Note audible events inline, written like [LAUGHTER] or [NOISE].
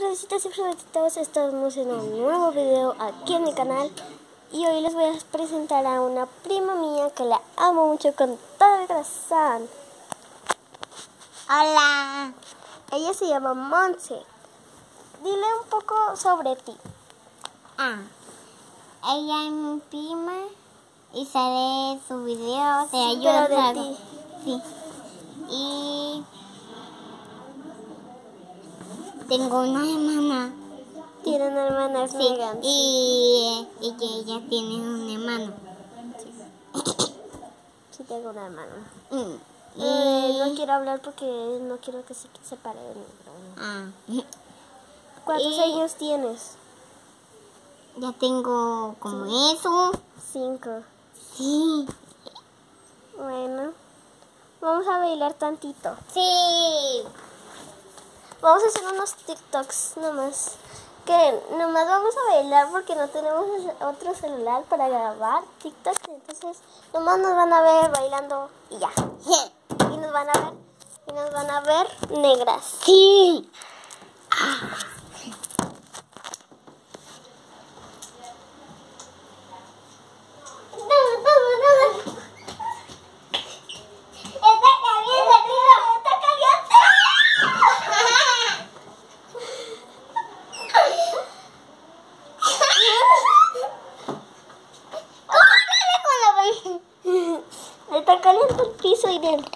Florecitas y florecitos, estamos en un nuevo video aquí en mi canal y hoy les voy a presentar a una prima mía que la amo mucho con todo el corazón. Hola. Ella se llama Monse. Dile un poco sobre ti. Ah, ella es mi prima y sale su video de ayuda. de ti. Sí. Y tengo una hermana. Tiene una hermana, es Sí. Y, y que ella tiene un hermano. [COUGHS] Sí, tengo una hermana. Mm. Eh, no quiero hablar porque no quiero que se separe de mí. ah, [LAUGHS] ¿Cuántos Y- años tienes? ya tengo como eso. Cinco. Sí. Bueno, vamos a bailar tantito. Sí. Vamos a hacer unos TikToks nomás. Que nomás vamos a bailar porque no tenemos otro celular para grabar TikToks. Entonces, nomás nos van a ver bailando y ya. [LAUGHS] Y nos van a ver, y nos van a ver negras. Sí. Está did.